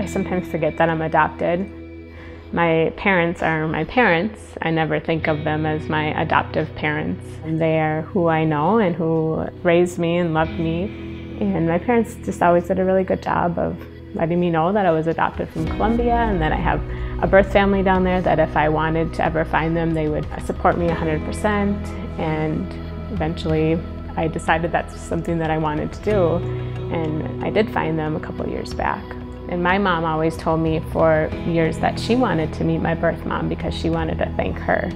I sometimes forget that I'm adopted. My parents are my parents. I never think of them as my adoptive parents. They are who I know and who raised me and loved me. And my parents just always did a really good job of letting me know that I was adopted from Colombia and that I have a birth family down there, that if I wanted to ever find them, they would support me 100%. And eventually, I decided that's something that I wanted to do. And I did find them a couple years back. And my mom always told me for years that she wanted to meet my birth mom because she wanted to thank her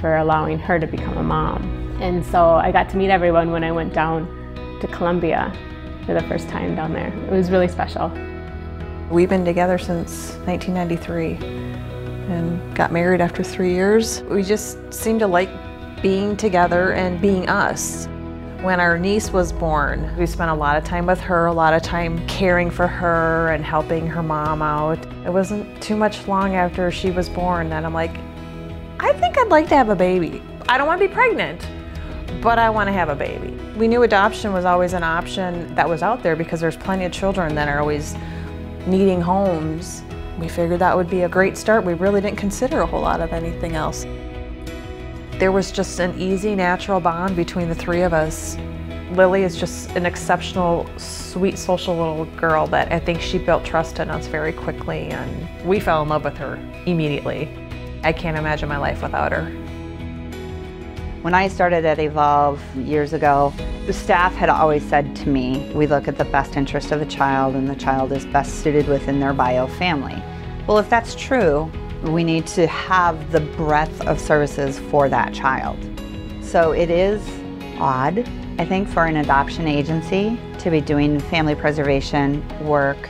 for allowing her to become a mom. And so I got to meet everyone when I went down to Colombia for the first time down there. It was really special. We've been together since 1993 and got married after three years. We just seem to like being together and being us. When our niece was born, we spent a lot of time with her, a lot of time caring for her and helping her mom out. It wasn't too much long after she was born that I'm like, I think I'd like to have a baby. I don't want to be pregnant, but I want to have a baby. We knew adoption was always an option that was out there because there's plenty of children that are always needing homes. We figured that would be a great start. We really didn't consider a whole lot of anything else. There was just an easy, natural bond between the three of us. Lily is just an exceptional, sweet, social little girl that I think she built trust in us very quickly and we fell in love with her immediately. I can't imagine my life without her. When I started at Evolve years ago, the staff had always said to me, we look at the best interest of the child and the child is best suited within their bio family. Well, if that's true, we need to have the breadth of services for that child. So it is odd, I think, for an adoption agency to be doing family preservation work,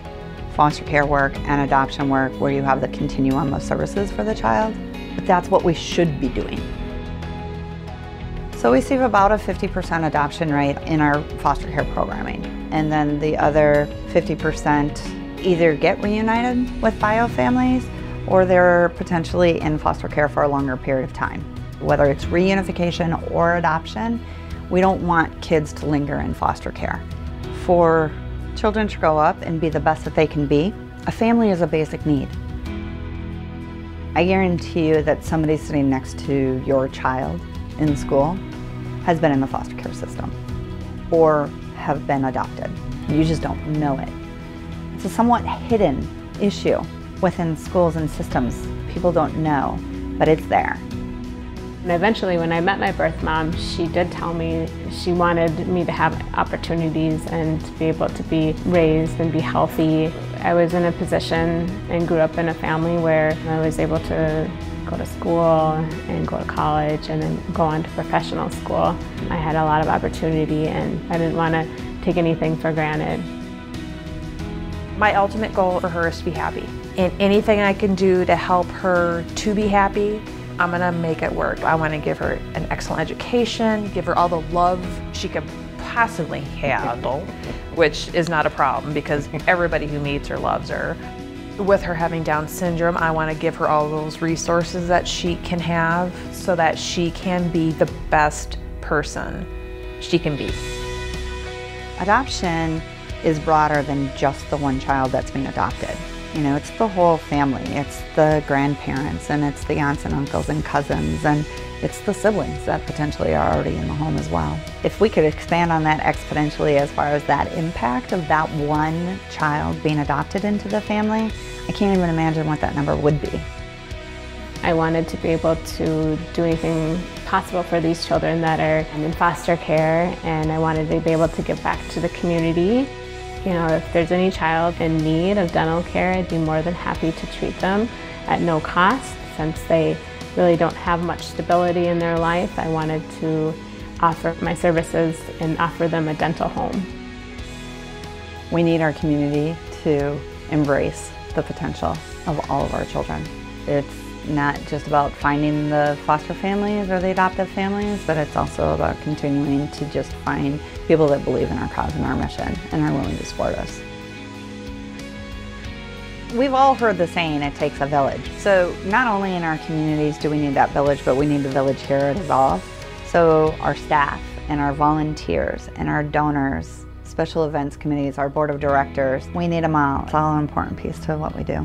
foster care work, and adoption work where you have the continuum of services for the child. But that's what we should be doing. So we see about a 50% adoption rate in our foster care programming. And then the other 50% either get reunited with bio families or they're potentially in foster care for a longer period of time. Whether it's reunification or adoption, we don't want kids to linger in foster care. For children to grow up and be the best that they can be, a family is a basic need. I guarantee you that somebody sitting next to your child in school has been in the foster care system or have been adopted. You just don't know it. It's a somewhat hidden issue within schools and systems. People don't know, but it's there. And eventually, when I met my birth mom, she did tell me she wanted me to have opportunities and to be able to be raised and be healthy. I was in a position and grew up in a family where I was able to go to school and go to college and then go on to professional school. I had a lot of opportunity and I didn't want to take anything for granted. My ultimate goal for her is to be happy. And anything I can do to help her to be happy, I'm gonna make it work. I wanna give her an excellent education, give her all the love she can possibly handle, which is not a problem because everybody who meets her loves her. With her having Down syndrome, I wanna give her all those resources that she can have so that she can be the best person she can be. Adoption is broader than just the one child that's being adopted. You know, it's the whole family. It's the grandparents and it's the aunts and uncles and cousins and it's the siblings that potentially are already in the home as well. If we could expand on that exponentially as far as that impact of that one child being adopted into the family, I can't even imagine what that number would be. I wanted to be able to do anything possible for these children that are in foster care and I wanted to be able to give back to the community. You know, if there's any child in need of dental care, I'd be more than happy to treat them at no cost since they really don't have much stability in their life. I wanted to offer my services and offer them a dental home. We need our community to embrace the potential of all of our children. It's not just about finding the foster families or the adoptive families, but it's also about continuing to just find people that believe in our cause and our mission and are willing to support us. We've all heard the saying, it takes a village. So not only in our communities do we need that village, but we need the village here at Evolve. So our staff and our volunteers and our donors special events committees, our board of directors. We need them all. It's all an important piece to what we do.